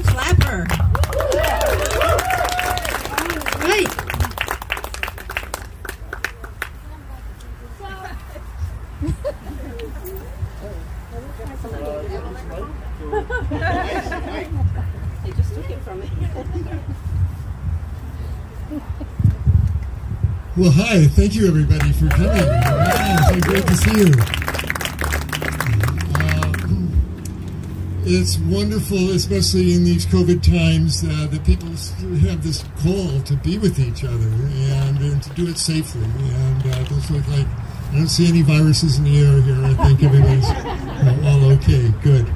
Klaper. Well, hi. Thank you, everybody, for coming. Wow, so great to see you. It's wonderful, especially in these COVID times, uh, that people have this call to be with each other and, and to do it safely. And uh, those look like I don't see any viruses in the air here. I think everybody's uh, all okay. Good.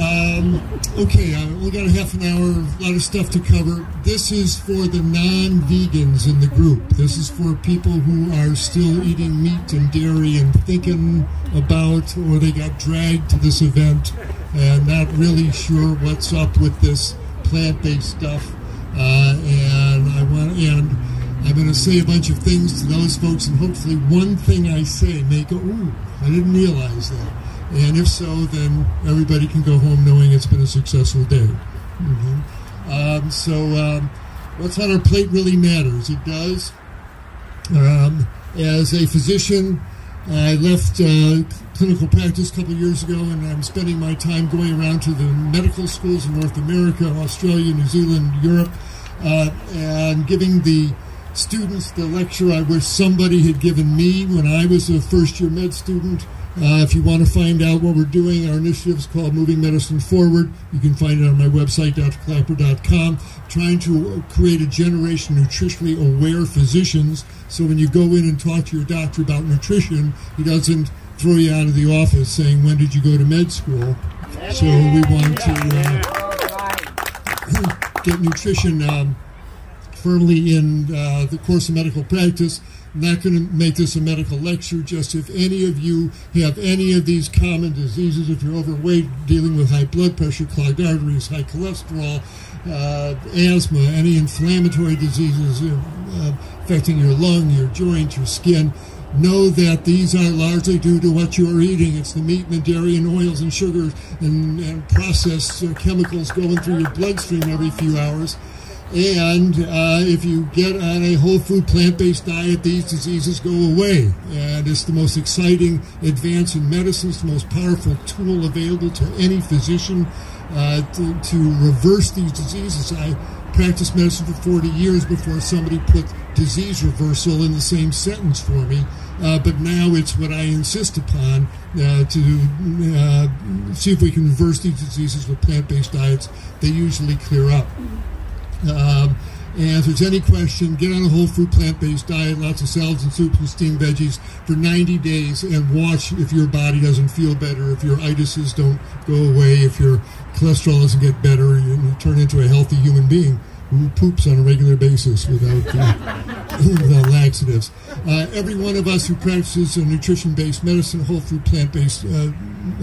Um, okay, uh, we got a half an hour, a lot of stuff to cover. This is for the non-vegans in the group. This is for people who are still eating meat and dairy and thinking about, or they got dragged to this event and not really sure what's up with this plant-based stuff. Uh, and I want, and I'm going to say a bunch of things to those folks, and hopefully one thing I say may go, ooh, I didn't realize that. And if so, then everybody can go home knowing it's been a successful day. Mhm. Um, so, um, what's on our plate really matters. It does. Um, as a physician, I left uh, clinical practice a couple years ago, and I'm spending my time going around to the medical schools in North America, Australia, New Zealand, Europe, uh, and giving the students the lecture I wish somebody had given me when I was a first year med student. Uh, if you want to find out what we're doing, our initiative is called Moving Medicine Forward. You can find it on my website, drklaper.com. Trying to create a generation of nutritionally aware physicians so when you go in and talk to your doctor about nutrition, he doesn't throw you out of the office saying, When did you go to med school? So we want to uh, get nutrition um, firmly in uh, the course of medical practice. Not going to make this a medical lecture, just if any of you have any of these common diseases, if you're overweight, dealing with high blood pressure, clogged arteries, high cholesterol, uh, asthma, any inflammatory diseases uh, affecting your lung, your joint, your skin, know that these are largely due to what you are eating. It's the meat and the dairy and oils and sugars and, and processed uh, chemicals going through your bloodstream every few hours. And uh, if you get on a whole food plant based diet, these diseases go away. And it's the most exciting advance in medicine. It's the most powerful tool available to any physician uh, to, to reverse these diseases. I practiced medicine for 40 years before somebody put disease reversal in the same sentence for me. Uh, but now it's what I insist upon uh, to uh, see if we can reverse these diseases with plant based diets. They usually clear up. Um, and if there's any question, get on a whole food plant based diet, lots of salads and soups and steamed veggies for 90 days and watch if your body doesn't feel better, if your itises don't go away, if your cholesterol doesn't get better, you turn into a healthy human being who poops on a regular basis without, uh, without laxatives. Uh, every one of us who practices a nutrition based medicine, whole food plant based uh,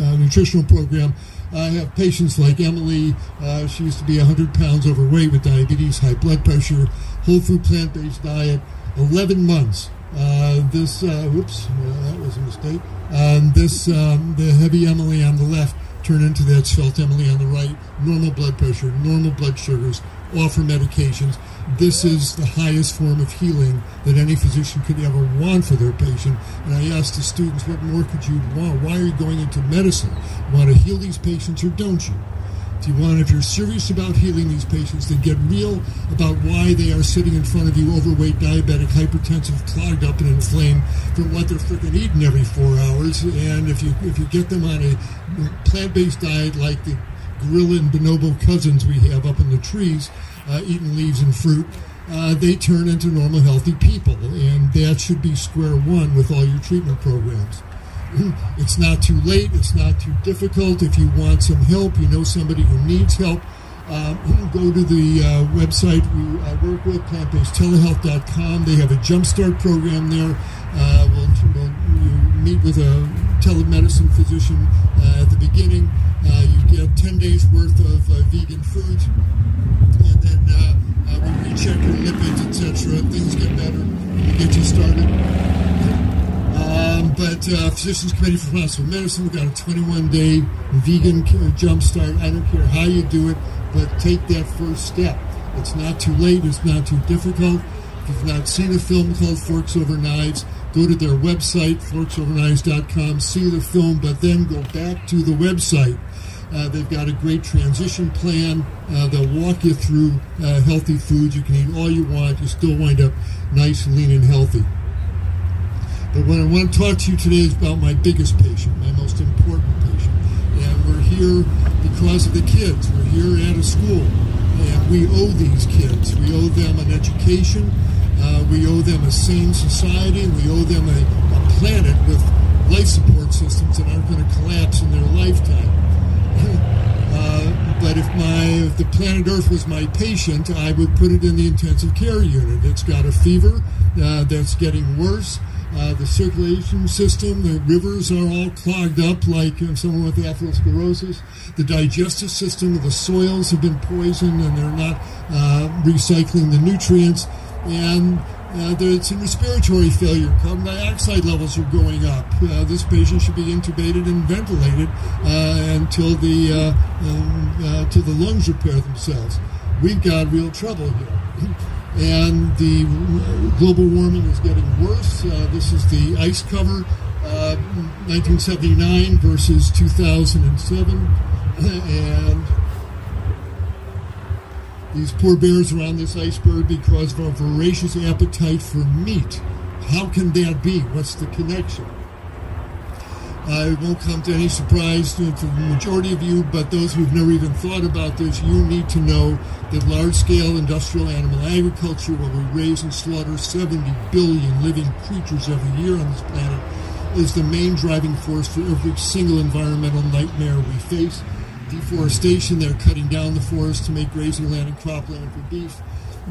uh, nutritional program, I have patients like Emily. Uh, she used to be 100 pounds overweight with diabetes, high blood pressure, whole food plant based diet, 11 months. Uh, this, uh, whoops, uh, that was a mistake. Um, this, um, the heavy Emily on the left turned into that svelte Emily on the right. Normal blood pressure, normal blood sugars, offer medications. This is the highest form of healing that any physician could ever want for their patient. And I asked the students, what more could you want? Why are you going into medicine? You Want to heal these patients or don't you? Do you want, if you're serious about healing these patients, then get real about why they are sitting in front of you overweight, diabetic, hypertensive, clogged up and inflamed from what they're freaking eating every four hours. And if you if you get them on a plant-based diet like the gorilla and bonobo cousins we have up in the trees, uh, eating leaves and fruit, uh, they turn into normal, healthy people. And that should be square one with all your treatment programs. It's not too late. It's not too difficult. If you want some help, you know somebody who needs help, uh, go to the uh, website we I work with, plantbasedtelehealth.com. They have a jumpstart program there. Uh, we'll, we'll you meet with a telemedicine physician uh, at the beginning. Uh, you get 10 days worth of uh, vegan foods, uh, uh, we recheck your lipids, etc. Things get better. We get you started. Um, but uh, Physicians Committee for Responsible Medicine, we've got a 21 day vegan jumpstart. I don't care how you do it, but take that first step. It's not too late, it's not too difficult. If you've not seen a film called Forks Over Knives, go to their website, forksoverknives.com, see the film, but then go back to the website. Uh, they've got a great transition plan. Uh, they'll walk you through uh, healthy foods. You can eat all you want. You still wind up nice, lean, and healthy. But what I want to talk to you today is about my biggest patient, my most important patient. And we're here because of the kids. We're here at a school. And we owe these kids. We owe them an education. Uh, we owe them a sane society. We owe them a, a planet with life support systems that aren't going to collapse in their lifetime. Uh, but if my if the planet Earth was my patient, I would put it in the intensive care unit. It's got a fever uh, that's getting worse. Uh, the circulation system, the rivers are all clogged up like uh, someone with atherosclerosis. The digestive system, the soils have been poisoned and they're not uh, recycling the nutrients. And uh, a respiratory failure. Carbon dioxide levels are going up. Uh, this patient should be intubated and ventilated uh, until the uh, um, uh, till the lungs repair themselves. We've got real trouble here. and the global warming is getting worse. Uh, this is the ice cover, 1979 versus 2007, and these poor bears around this iceberg because of a voracious appetite for meat. How can that be? What's the connection? It won't come to any surprise to, the majority of you, but those who've never even thought about this, you need to know that large-scale industrial animal agriculture, where we raise and slaughter 70 billion living creatures every year on this planet, is the main driving force for every single environmental nightmare we face deforestation. They're cutting down the forest to make grazing land and cropland for beef.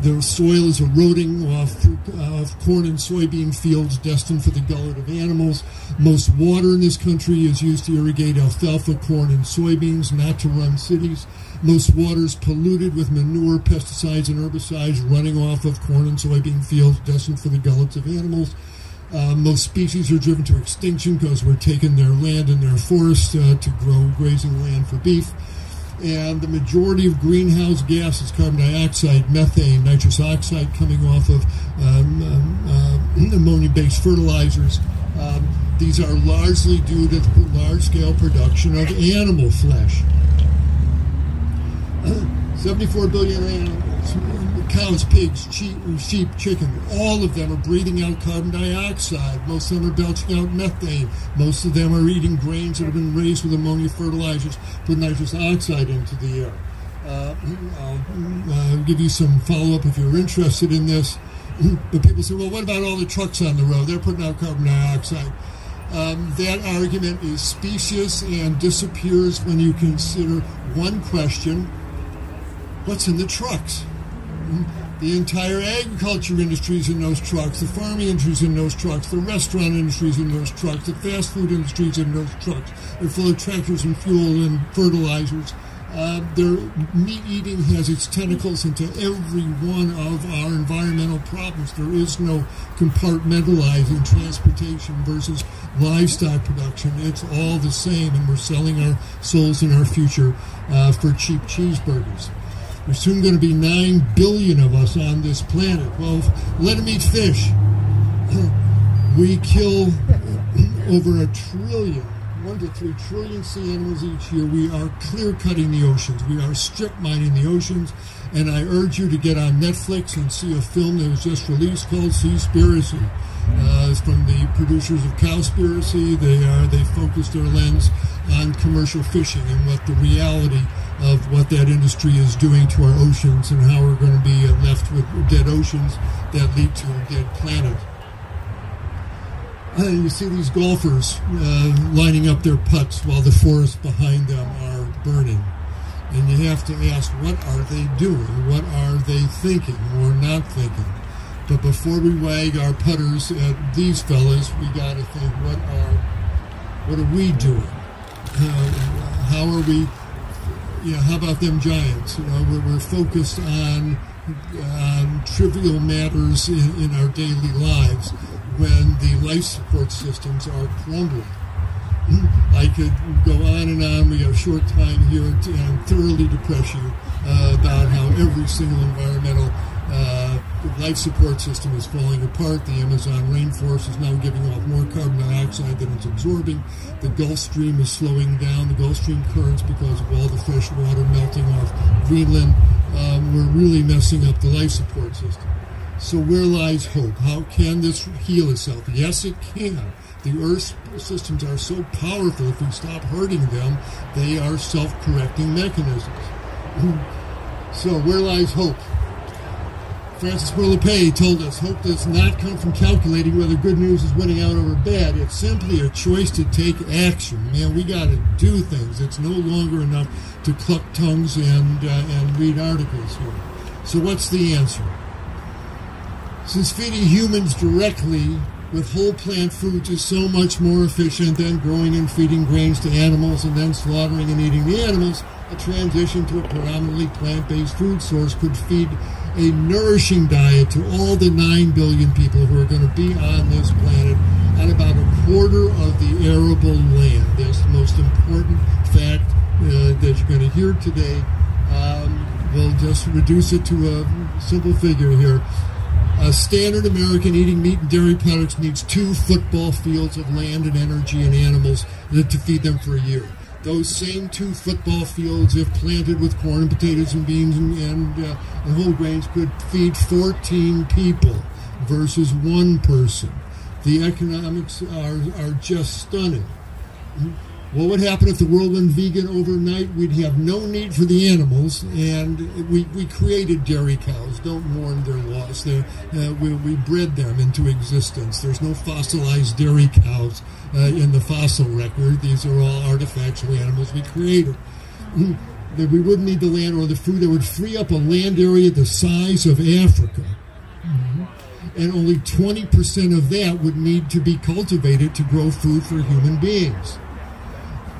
The soil is eroding off, off corn and soybean fields destined for the gullet of animals. Most water in this country is used to irrigate alfalfa, corn, and soybeans, not to run cities. Most water is polluted with manure, pesticides, and herbicides running off of corn and soybean fields destined for the gullets of animals. Uh, most species are driven to extinction because we're taking their land and their forests uh, to grow grazing land for beef. And the majority of greenhouse gases, carbon dioxide, methane, nitrous oxide coming off of um, um, uh, ammonia-based fertilizers, um, these are largely due to the large-scale production of animal flesh. 74 billion animals, cows, pigs, sheep, sheep, chicken, all of them are breathing out carbon dioxide. Most of them are belching out methane. Most of them are eating grains that have been raised with ammonia fertilizers, put nitrous oxide into the air. Uh, I'll uh, give you some follow up if you're interested in this. But people say, well, what about all the trucks on the road? They're putting out carbon dioxide. Um, that argument is specious and disappears when you consider one question what's in the trucks? The entire agriculture industry is in those trucks, the farming industry is in those trucks, the restaurant industry is in those trucks, the fast food industry is in those trucks. They're full of tractors and fuel and fertilizers. Uh, their meat eating has its tentacles into every one of our environmental problems. There is no compartmentalizing transportation versus livestock production. It's all the same, and we're selling our souls and our future uh, for cheap cheeseburgers. There's soon going to be 9 billion of us on this planet. Well, let them eat fish. we kill over a trillion, 1 to 3 trillion sea animals each year. We are clear cutting the oceans. We are strip mining the oceans. And I urge you to get on Netflix and see a film that was just released called Seaspiracy. Uh, it's from the producers of Cowspiracy. They are they focus their lens on commercial fishing and what the reality of what that industry is doing to our oceans and how we're going to be left with dead oceans that lead to a dead planet. Uh, you see these golfers uh, lining up their putts while the forests behind them are burning. And you have to ask, what are they doing? What are they thinking or not thinking? But before we wag our putters at these fellas, we got to think, what are, what are we doing? Uh, how are we? Yeah, how about them giants? You know, we're, we're focused on um, trivial matters in, in our daily lives when the life support systems are crumbling. I could go on and on. We have short time here and I'm thoroughly depress you uh, about how every single environmental uh, life support system is falling apart. The Amazon rainforest is now giving off more carbon absorbing. The Gulf Stream is slowing down. The Gulf Stream currents because of all the fresh water melting off Greenland. Um, we're really messing up the life support system. So where lies hope? How can this heal itself? Yes, it can. The Earth's systems are so powerful, if we stop hurting them, they are self-correcting mechanisms. so where lies hope? Frances Moore Lappé told us hope does not come from calculating whether good news is winning out over bad. It's simply a choice to take action. Man, we got to do things. It's no longer enough to cluck tongues and uh, and read articles here. So what's the answer? Since feeding humans directly with whole plant foods is so much more efficient than growing and feeding grains to animals and then slaughtering and eating the animals, a transition to a predominantly plant-based food source could feed a nourishing diet to all the 9 billion people who are going to be on this planet on about a quarter of the arable land. That's the most important fact uh, that you're going to hear today. Um, we'll just reduce it to a simple figure here. A standard American eating meat and dairy products needs two football fields of land and energy and animals to feed them for a year those same two football fields, if planted with corn and potatoes and beans and, and, uh, whole grains, could feed 14 people versus one person. The economics are, are just stunning. What would happen if the world went vegan overnight? We'd have no need for the animals, and we, we created dairy cows. Don't mourn their loss. Uh, we, we bred them into existence. There's no fossilized dairy cows uh, in the fossil record. These are all artifactual animals we created. That we wouldn't need the land or the food that would free up a land area the size of Africa. Mm-hmm. And only 20% of that would need to be cultivated to grow food for human beings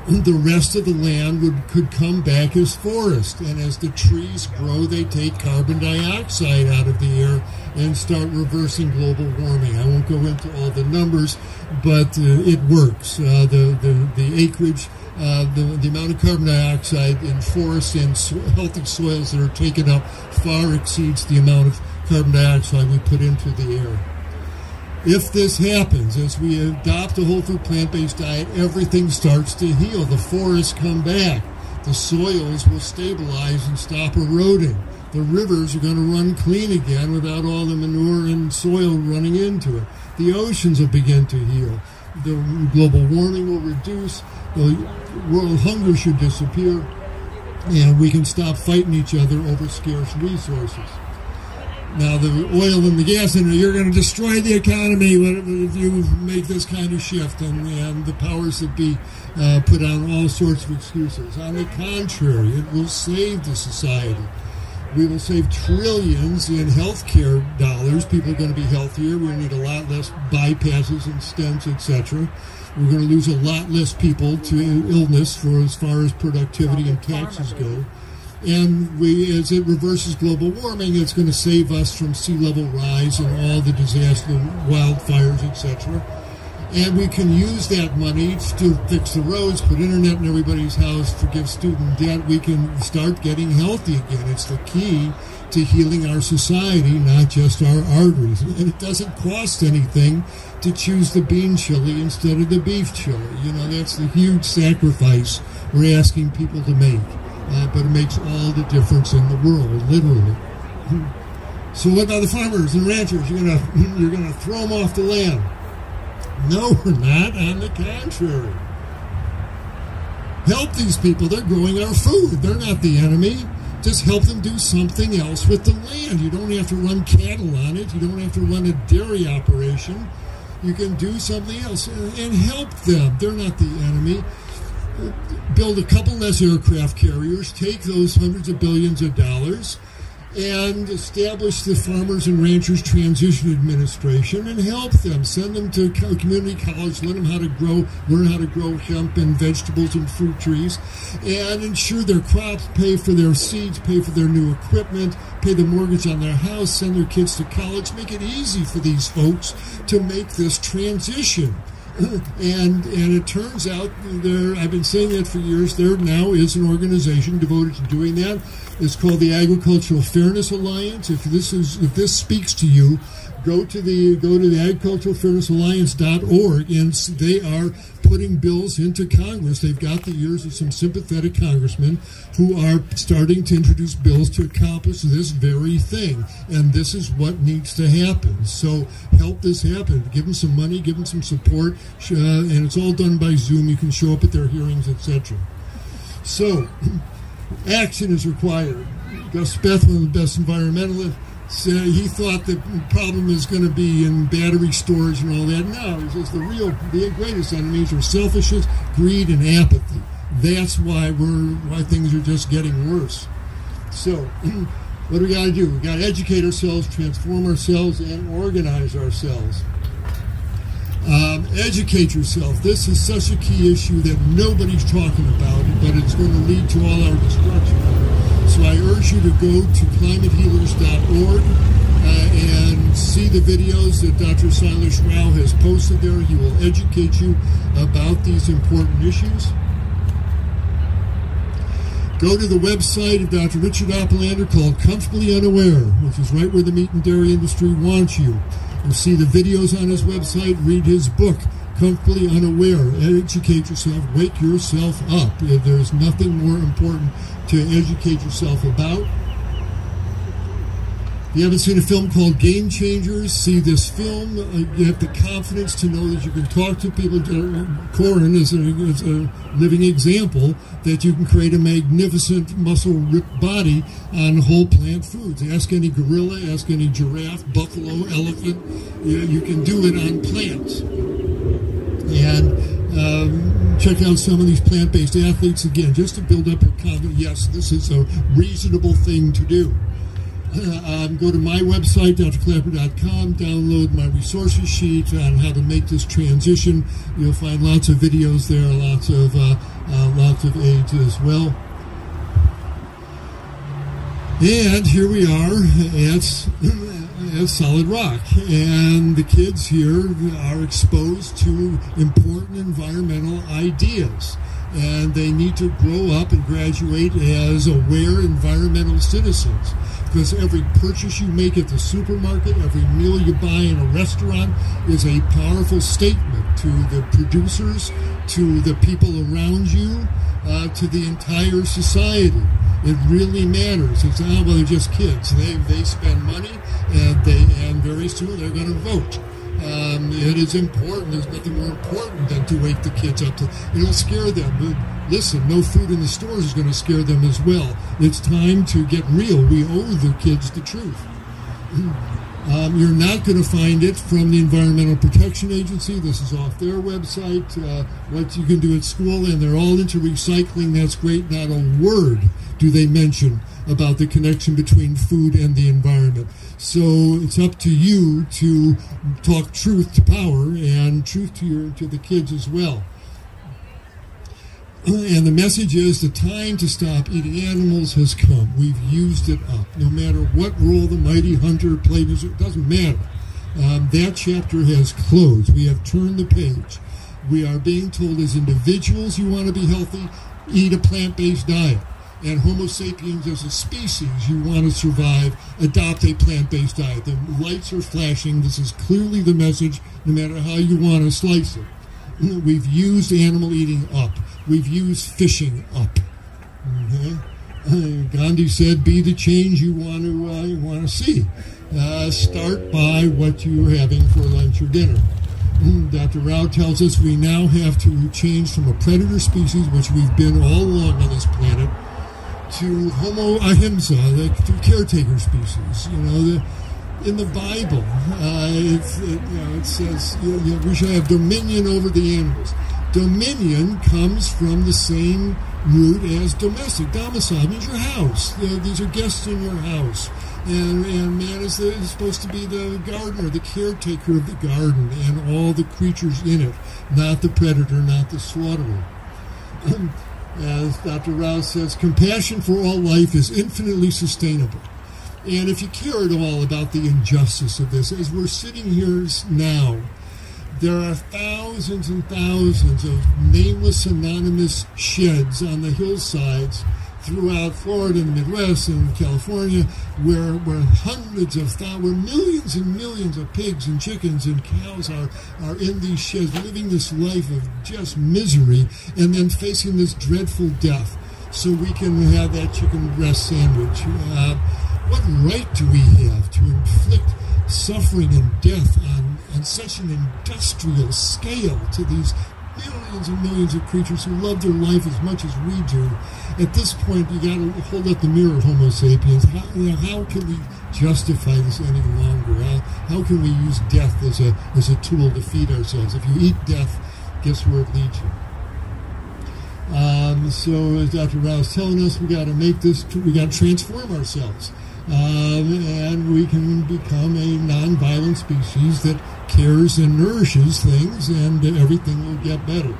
the rest of the land would, could come back as forest. And as the trees grow, they take carbon dioxide out of the air and start reversing global warming. I won't go into all the numbers, but uh, it works. Uh, the, the, the acreage, uh, the, the amount of carbon dioxide in forests and so healthy soils that are taken up far exceeds the amount of carbon dioxide we put into the air. If this happens, as we adopt a whole food plant based diet, everything starts to heal. The forests come back. The soils will stabilize and stop eroding. The rivers are going to run clean again without all the manure and soil running into it. The oceans will begin to heal. The global warming will reduce. The world hunger should disappear. And we can stop fighting each other over scarce resources. Now, the oil and the gas industry, you're going to destroy the economy if you make this kind of shift, and, and the powers that be uh, put on all sorts of excuses. On the contrary, it will save the society. We will save trillions in healthcare dollars. People are going to be healthier. We're going to need a lot less bypasses and stents, etc. We're going to lose a lot less people to illness for as far as productivity and taxes go. And we, as it reverses global warming, it's going to save us from sea level rise and all the disaster, wildfires, etc. And we can use that money to fix the roads, put internet in everybody's house, forgive student debt. We can start getting healthy again. It's the key to healing our society, not just our arteries. And it doesn't cost anything to choose the bean chili instead of the beef chili. You know, that's the huge sacrifice we're asking people to make uh, but it makes all the difference in the world, literally. So what about the farmers and ranchers? You're gonna you're gonna throw them off the land? No, we're not. On the contrary, help these people. They're growing our food. They're not the enemy. Just help them do something else with the land. You don't have to run cattle on it. You don't have to run a dairy operation. You can do something else and, and help them. They're not the enemy build a couple less aircraft carriers, take those hundreds of billions of dollars, and establish the Farmers and Ranchers Transition Administration and help them. Send them to community college, learn them how to grow, learn how to grow hemp and vegetables and fruit trees, and ensure their crops, pay for their seeds, pay for their new equipment, pay the mortgage on their house, send their kids to college, make it easy for these folks to make this transition. And and it turns out there I've been saying that for years there now is an organization devoted to doing that. It's called the Agricultural Fairness Alliance. If this is if this speaks to you go to the go to the agriculturalfairnessalliance.org and they are putting bills into Congress. They've got the ears of some sympathetic congressmen who are starting to introduce bills to accomplish this very thing. And this is what needs to happen. So help this happen. Give them some money, give them some support, uh, and it's all done by Zoom. You can show up at their hearings, etc. So action is required. Gus of the best environmentalists, so he thought the problem is going to be in battery storage and all that. No, he says the real, the greatest enemies are selfishness, greed, and apathy. That's why we're why things are just getting worse. So, what do we got to do? We got to educate ourselves, transform ourselves, and organize ourselves. Um, educate yourself. This is such a key issue that nobody's talking about, but it's going to lead to all our destruction. So I urge you to go to climatehealers.org uh, and see the videos that Dr. Sailesh Rao has posted there. He will educate you about these important issues. Go to the website of Dr. Richard Oppenlander called Comfortably Unaware, which is right where the meat and dairy industry wants you. You'll see the videos on his website, read his book, Comfortably Unaware. Educate yourself, wake yourself up. There's nothing more important to educate yourself about. If you haven't seen a film called Game Changers, see this film. Uh, you have the confidence to know that you can talk to people. Corin is a, is a living example that you can create a magnificent muscle-ripped body on whole plant foods. Ask any gorilla, ask any giraffe, buffalo, elephant. You, you can do it on plants. And um, check out some of these plant-based athletes again, just to build up your confidence. Yes, this is a reasonable thing to do. Uh, um, go to my website, drklaper.com, download my resources sheet on how to make this transition. You'll find lots of videos there, lots of uh, uh, lots of aids as well. And here we are at, at Solid Rock. And the kids here are exposed to important environmental ideas. And they need to grow up and graduate as aware environmental citizens. Because every purchase you make at the supermarket, every meal you buy in a restaurant is a powerful statement to the producers, to the people around you, uh, to the entire society. It really matters. It's not well, they're just kids. They they spend money, and they and very soon they're going to vote. Um, it is important. There's nothing more important than to wake the kids up. To, it'll scare them. Listen, no food in the stores is going to scare them as well. It's time to get real. We owe the kids the truth. Um, you're not going to find it from the Environmental Protection Agency. This is off their website. Uh, what you can do at school, and they're all into recycling. That's great. Not a word do they mention about the connection between food and the environment. So it's up to you to talk truth to power and truth to your to the kids as well. And the message is the time to stop eating animals has come. We've used it up. No matter what role the mighty hunter played, it doesn't matter. Um, that chapter has closed. We have turned the page. We are being told as individuals you want to be healthy, eat a plant based diet. And Homo sapiens as a species, you want to survive, adopt a plant based diet. The lights are flashing. This is clearly the message, no matter how you want to slice it. We've used animal eating up. We've used fishing up. Okay? Gandhi said, "Be the change you want to uh, you want to see. Uh, start by what you're having for lunch or dinner." Dr. Rao tells us we now have to change from a predator species, which we've been all along on this planet, to Homo ahimsa, the caretaker species. You know, the, in the Bible, uh, it, you know, it says you know, we shall have dominion over the animals. Dominion comes from the same root as domestic. Domicile means your house. These are guests in your house. And, and man is, the, is supposed to be the gardener, the caretaker of the garden, and all the creatures in it, not the predator, not the slaughterer. As Dr. Rouse says, compassion for all life is infinitely sustainable. And if you care at all about the injustice of this, as we're sitting here now, there are thousands and thousands of nameless, anonymous sheds on the hillsides throughout Florida and the Midwest and California, where where hundreds of thousands, where millions and millions of pigs and chickens and cows are are in these sheds, living this life of just misery, and then facing this dreadful death, so we can have that chicken breast sandwich. Uh, what right do we have to inflict suffering and death on, on such an industrial scale to these millions and millions of creatures who love their life as much as we do. At this point, you got to hold up the mirror, Homo sapiens. How, you know, how can we justify this any longer? How, how can we use death as a as a tool to feed ourselves? If you eat death, guess where it leads you? Um, so, as Dr. Rouse telling us, we got to make this. We got to transform ourselves. Um, and we can become a non-violent species that cares and nourishes things, and everything will get better.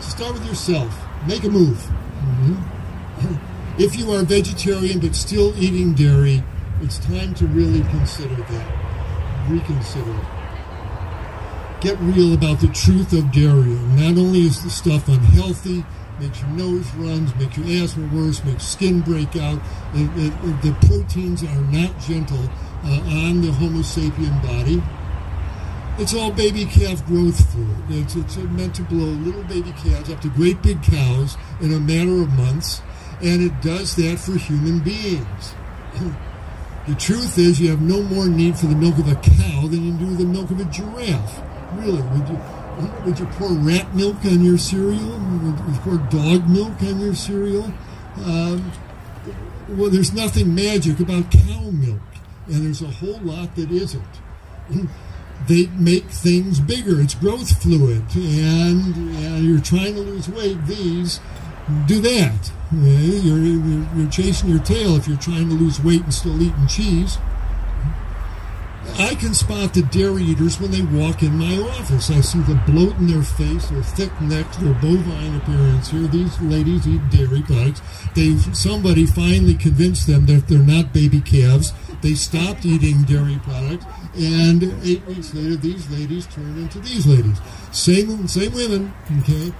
So start with yourself. Make a move. Mm-hmm. If you are vegetarian but still eating dairy, it's time to really consider that. Reconsider Get real about the truth of dairy. Not only is the stuff unhealthy, makes your nose runs, makes your asthma worse, makes skin break out. It, it, the proteins are not gentle uh, on the Homo sapien body. It's all baby calf growth fluid. It's, it's meant to blow little baby calves up to great big cows in a matter of months, and it does that for human beings. the truth is, you have no more need for the milk of a cow than you do the milk of a giraffe. Really, would you? Pour rat milk on your cereal? Would you pour dog milk on your cereal? Um, well, there's nothing magic about cow milk, and there's a whole lot that isn't. they make things bigger. It's growth fluid, and, and you're trying to lose weight. These do that. You're, you're, you're chasing your tail if you're trying to lose weight and still eating cheese. I can spot the dairy eaters when they walk in my office. I see the bloat in their face, their thick necks, their bovine appearance here. These ladies eat dairy products. They somebody finally convinced them that they're not baby calves. They stopped eating dairy products, and eight weeks later, these ladies turned into these ladies. Same same women, okay.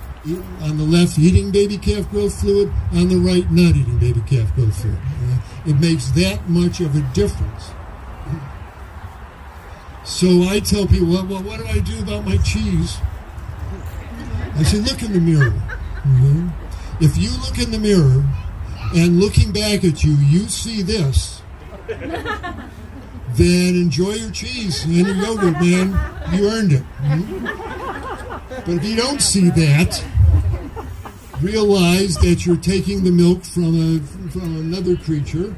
On the left, eating baby calf growth fluid. On the right, not eating baby calf growth fluid. Uh, it makes that much of a difference. So I tell people, well, well, what do I do about my cheese? I say, look in the mirror. Mm-hmm. If you look in the mirror and looking back at you, you see this, then enjoy your cheese and your yogurt, man. You earned it. Mm-hmm. But if you don't see that, realize that you're taking the milk from a from another creature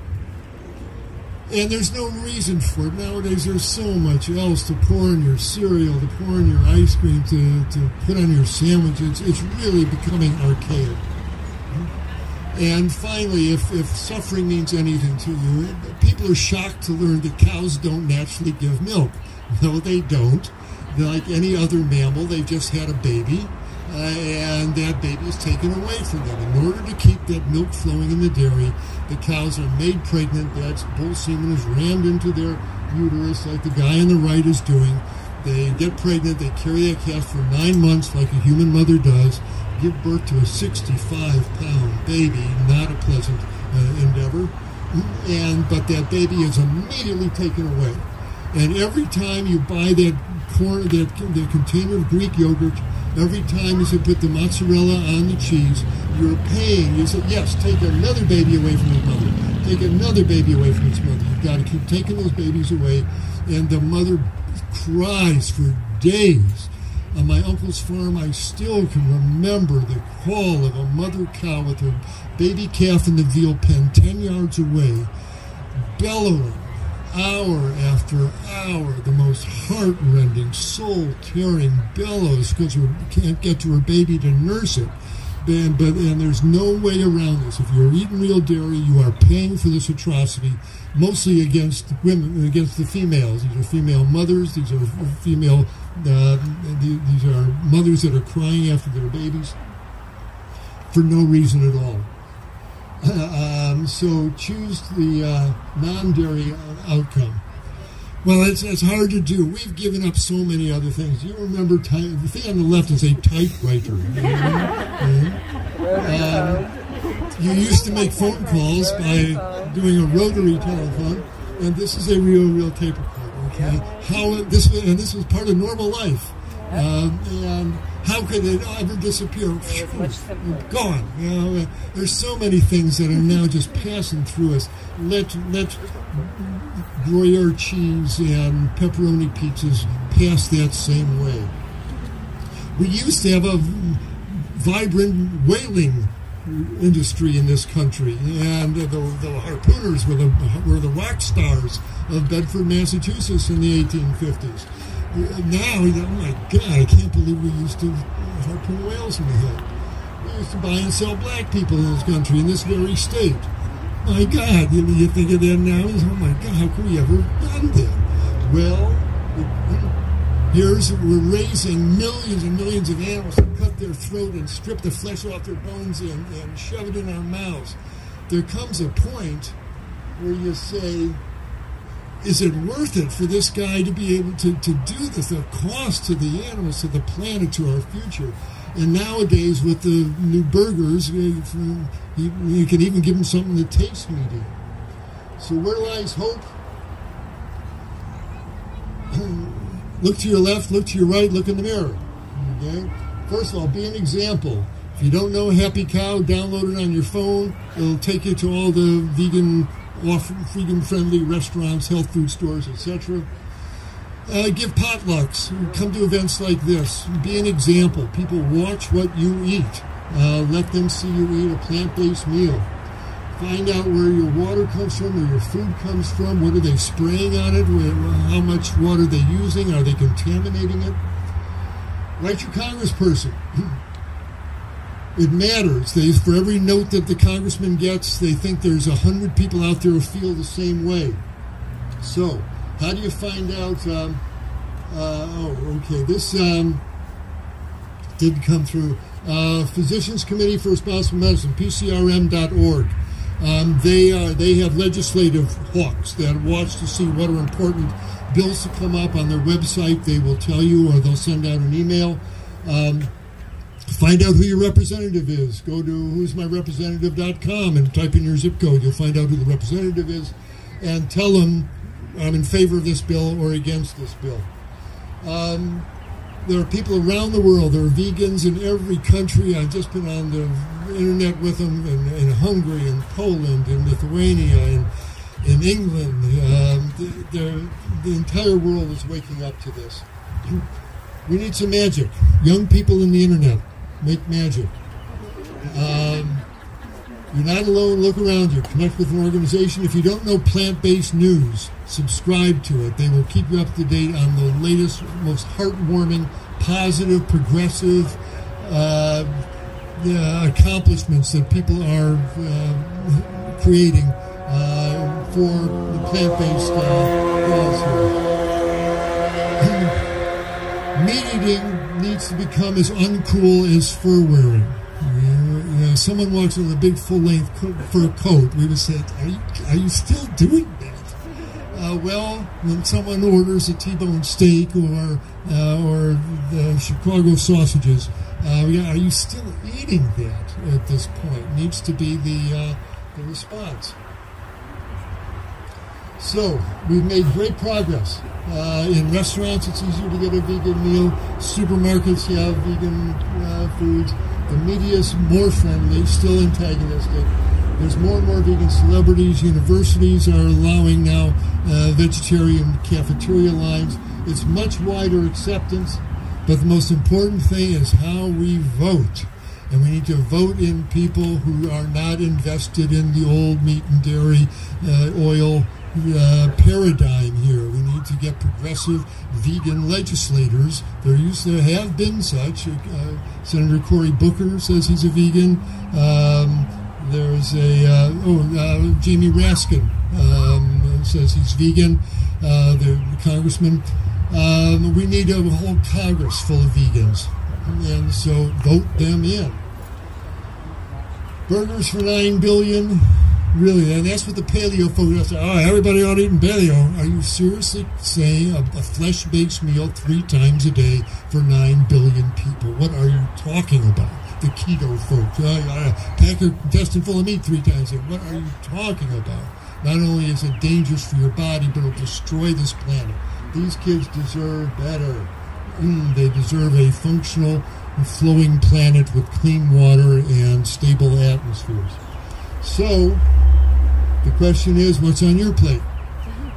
and there's no reason for it. Nowadays, there's so much else to pour in your cereal, to pour in your ice cream, to, to put on your sandwiches. It's really becoming archaic. And finally, if, if suffering means anything to you, people are shocked to learn that cows don't naturally give milk. No, they don't. They're like any other mammal, they've just had a baby uh, and that baby is taken away from them. In order to keep that milk flowing in the dairy, the cows are made pregnant. That bull semen is rammed into their uterus, like the guy on the right is doing. They get pregnant, they carry that calf for nine months, like a human mother does, give birth to a 65 pound baby, not a pleasant uh, endeavor. And but that baby is immediately taken away. And every time you buy that corn, that, that container of Greek yogurt, Every time you put the mozzarella on the cheese, you're paying. You say, yes, take another baby away from its mother. Take another baby away from its mother. You've got to keep taking those babies away. And the mother cries for days. On my uncle's farm, I still can remember the call of a mother cow with her baby calf in the veal pen 10 yards away, bellowing, hour after hour, the most heart-rending, soul-tearing bellows because we can't get to her baby to nurse it. And, but and there's no way around this. If you're eating real dairy, you are paying for this atrocity, mostly against women, against the females. These are female mothers. These are female. Uh, these are mothers that are crying after their babies for no reason at all. um, so choose the uh, non-dairy outcome. Well, it's, it's hard to do. We've given up so many other things. You remember ty- the thing on the left is a typewriter. You, know? um, you used to make phone calls by doing a rotary telephone, and this is a real, real tape recorder. Okay, how this and this was part of normal life, um, and how could it ever disappear? Gone. You know, uh, there's so many things that are now just passing through us. Let let Gruyere cheese and pepperoni pizzas pass that same way. We used to have a vibrant whaling industry in this country, and the, the harpooners were the were the rock stars of Bedford, Massachusetts in the 1850s Uh, now, oh my God, I can't believe we used to harpoon whales in the head. We used to buy and sell black people in this country, in this very state. My God, you, you think of that now oh my God, how could we ever have done that? Well, here's, we're raising millions and millions of animals to cut their throat and strip the flesh off their bones and, and shove it in our mouths. There comes a point where you say, is it worth it for this guy to be able to, to do this? The cost to the animals, to the planet, to our future. And nowadays, with the new burgers, you, can even give them something that tastes meaty. So, where lies hope? Hmm. look to your left, look to your right, look in the mirror. Okay? First of all, be an example. If you don't know Happy Cow, download it on your phone. It'll take you to all the vegan offer vegan-friendly restaurants, health food stores, etc. Uh, give potlucks. Come to events like this. Be an example. People watch what you eat. Uh, let them see you eat a plant-based meal. Find out where your water comes from, where your food comes from. What are they spraying on it? How much water are they using? Are they contaminating it? Write your congressperson. it matters. They, for every note that the congressman gets, they think there's a hundred people out there who feel the same way. So, how do you find out? Um, uh, oh, okay. This um, did come through. Uh, Physicians Committee for Responsible Medicine, PCRM.org. Um, they are they have legislative hawks that watch to see what are important bills to come up on their website. They will tell you, or they'll send out an email. Um, Find out who your representative is. Go to who'smyrepresentative.com and type in your zip code. You'll find out who the representative is and tell them I'm in favor of this bill or against this bill. Um, there are people around the world. There are vegans in every country. I've just been on the internet with them in, in Hungary and Poland and Lithuania and in England. Um, the, the, the entire world is waking up to this. We need some magic. Young people in the internet make magic. Um, you're not alone. Look around you. Connect with an organization. If you don't know plant based news, subscribe to it. They will keep you up to date on the latest, most heartwarming, positive, progressive uh, uh, accomplishments that people are uh, creating uh, for the plant based here. Meat eating needs to become as uncool as fur wearing. Someone walks with a big full-length fur coat, we would say, "Are you are you still doing that?" Uh, well, when someone orders a T-bone steak or uh, or the Chicago sausages, uh, are you still eating that at this point? Needs to be the uh, the response. So we've made great progress. Uh, in restaurants, it's easier to get a vegan meal. Supermarkets, you have vegan uh, foods. The media is more friendly, still antagonistic. There's more and more vegan celebrities. Universities are allowing now uh, vegetarian cafeteria lines. It's much wider acceptance, but the most important thing is how we vote. And we need to vote in people who are not invested in the old meat and dairy, uh, oil, uh, paradigm here. Need to get progressive vegan legislators. There used to have been such. Uh, Senator Cory Booker says he's a vegan. Um, there's a uh, oh uh, Jamie Raskin um, says he's vegan. Uh, the congressman. Um, we need a whole Congress full of vegans, and so vote them in. Burgers for nine billion. Really, and that's what the paleo folks say. Oh, everybody ought to eat paleo. Are you seriously saying a, a flesh-based meal three times a day for nine billion people? What are you talking about? The keto folks. Uh, uh, pack your intestine full of meat three times a day. What are you talking about? Not only is it dangerous for your body, but it'll destroy this planet. These kids deserve better. Mm, they deserve a functional, flowing planet with clean water and stable atmospheres. So, the question is, what's on your plate?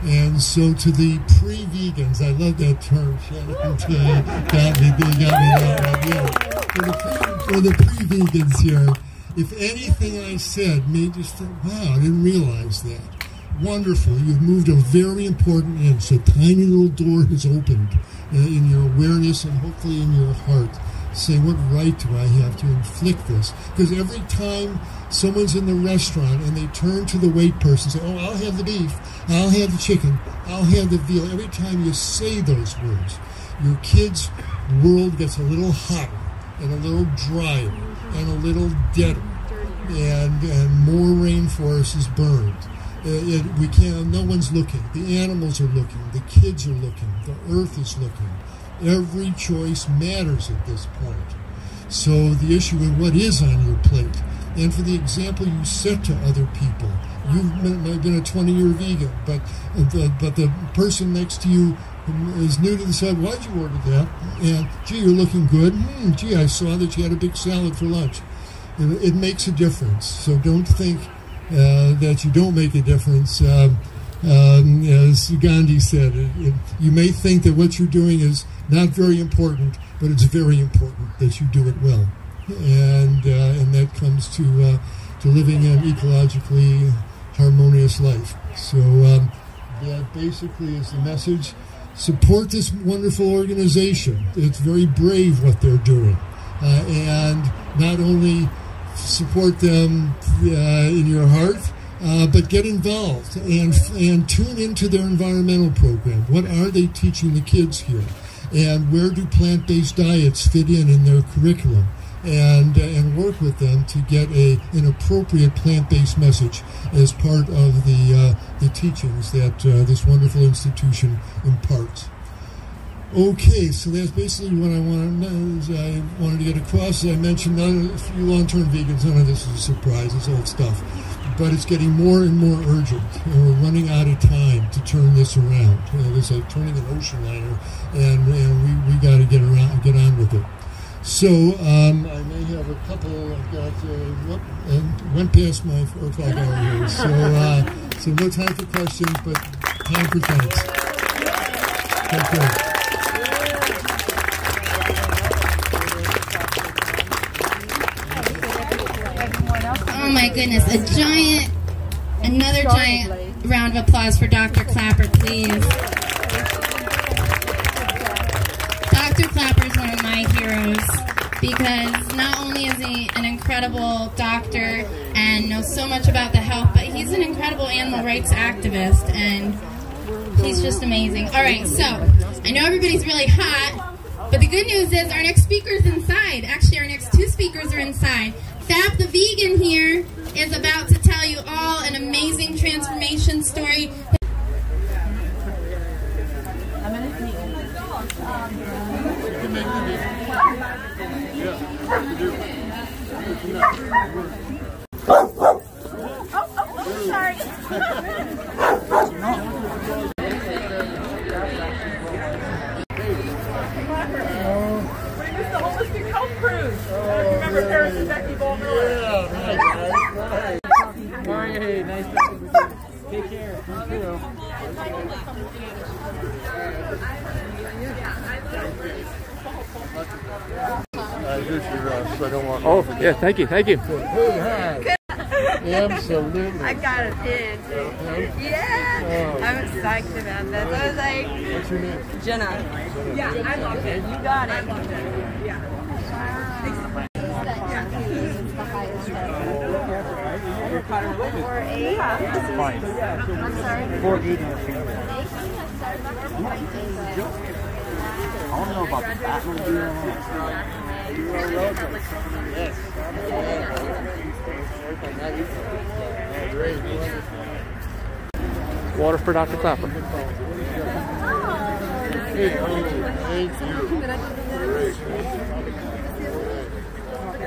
And so to the pre-vegans, I love that term. Shannon got me, they got me that yeah. For the, pre, pre-vegans here, if anything I said made you think, wow, I didn't realize that. Wonderful. You've moved a very important inch. A tiny little door has opened uh, in your awareness and hopefully in your heart. Say, what right do I have to inflict this? Because every time someone's in the restaurant and they turn to the wait person and say, Oh, I'll have the beef, I'll have the chicken, I'll have the veal. Every time you say those words, your kid's world gets a little hotter and a little drier and a little deader, and, and more rainforest is burned. Uh, it, we can't, no one's looking. The animals are looking. The kids are looking. The earth is looking. Every choice matters at this point. So the issue is what is on your plate and for the example you set to other people. You've been, a 20 year vegan, but the, but the person next to you is new to the side. Why'd you order that? And gee, you're looking good. Hmm, gee, I saw that you had a big salad for lunch. It, it makes a difference. So don't think uh, that you don't make a difference. Um, um, as Gandhi said, it, it, you may think that what you're doing is not very important, but it's very important that you do it well and uh, and that comes to uh, to living an ecologically harmonious life. So um, that basically is the message. Support this wonderful organization. It's very brave what they're doing, uh, and not only support them uh, in your heart. Uh, but get involved and and tune into their environmental program. What are they teaching the kids here? And where do plant-based diets fit in in their curriculum? and uh, and work with them to get a an appropriate plant-based message as part of the uh, the teachings that uh, this wonderful institution imparts. Okay, so that's basically what I wanted. I wanted to get across. As I mentioned, none of you long-term vegans, none of this is a surprise. It's old stuff, but it's getting more and more urgent, and we're running out of time to turn this around. It's like turning an ocean liner, and, we, we got to get around, get on with it. So um, I may have a couple. I've got uh, and went past my four o'clock hour here. So uh, so no time for questions, but time for thanks. Thank you. Oh my goodness, a giant, another giant round of applause for Dr. Klaper, please. Dr. Klaper is one of my heroes because not only is he an incredible doctor and knows so much about the health, but he's an incredible animal rights activist and he's just amazing. All right, so I know everybody's really hot, but the good news is our next speaker is inside. Actually, our next two speakers are inside. Fab the vegan here is about to tell you all an amazing transformation story. Hey, nice to meet you. Take care. You too. Uh, here's your, uh, so I don't want. Oh, yeah, thank you, thank you. Absolutely. I got it in. Yeah. Oh. I'm psyched about this. I was like, What's your name? Jenna. Yeah, I loved it. You got it. I loved it. Yeah. Four eight in the finger. I don't know about that one. Water for Dr. Klaper. Oh, thank you.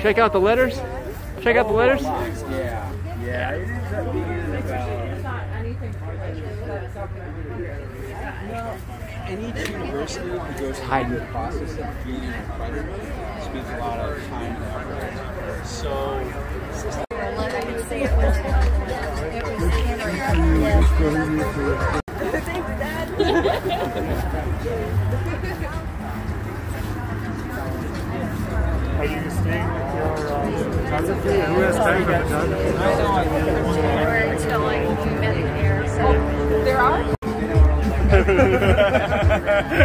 Check out the letters. Check out the letters. Yeah, yeah. It ends up being about. And each university who goes through the process of being accredited spends a lot of time and effort. So Are photography? Who has time for photography? Until like. So there are